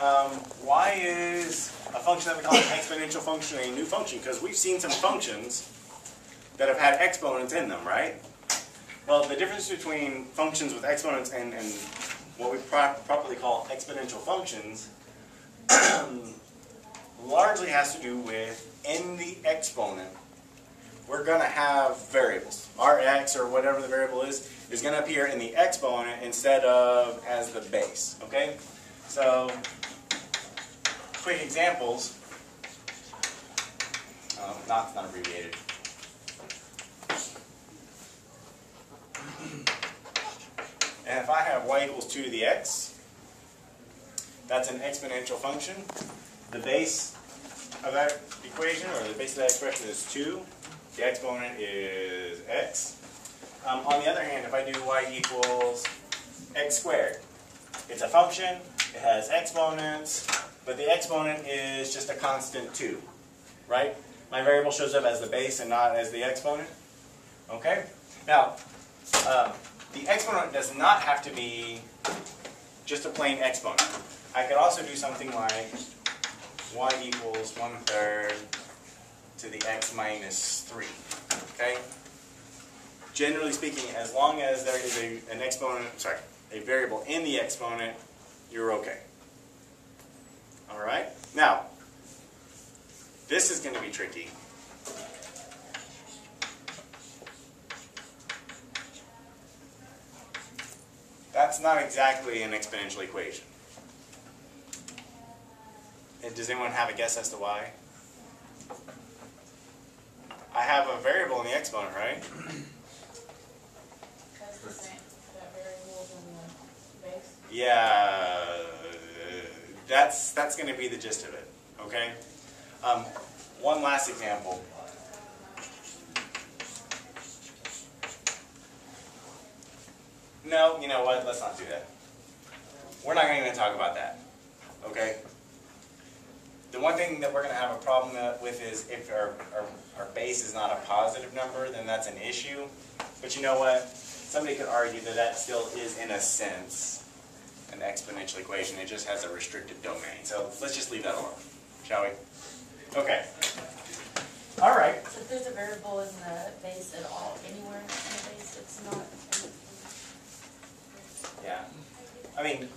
um, why is a function that we call an exponential function a new function? Because we've seen some functions that have had exponents in them, right? Well, the difference between functions with exponents and, and what we pro properly call exponential functions largely has to do with in the exponent, we're going to have variables. Our x or whatever the variable is, is going to appear in the exponent instead of as the base. Okay? So, quick examples. Um, not, not abbreviated. And if I have y equals 2 to the x, that's an exponential function. The base of that equation, or the base of that expression is 2. The exponent is x. Um, on the other hand, if I do y equals x squared, it's a function, it has exponents, but the exponent is just a constant 2, right? My variable shows up as the base and not as the exponent. Okay? Now, um, the exponent does not have to be just a plain exponent. I could also do something like y equals 1 third to the x minus 3. Okay? Generally speaking, as long as there is a, an exponent, sorry, a variable in the exponent, you're okay. All right? Now, this is going to be tricky. That's not exactly an exponential equation. And does anyone have a guess as to why? I have a variable in the exponent, right? That's the same, that variable is in the base. Yeah, that's that's going to be the gist of it. Okay. Um, one last example. No, you know what? Let's not do that. We're not going to talk about that. Okay. The one thing that we're going to have a problem with is if our, our, our base is not a positive number, then that's an issue. But you know what? Somebody could argue that that still is, in a sense, an exponential equation. It just has a restricted domain. So let's just leave that alone, shall we? Okay. All right. So if there's a variable in the base at all, anywhere in the base, it's not. Yeah. I mean,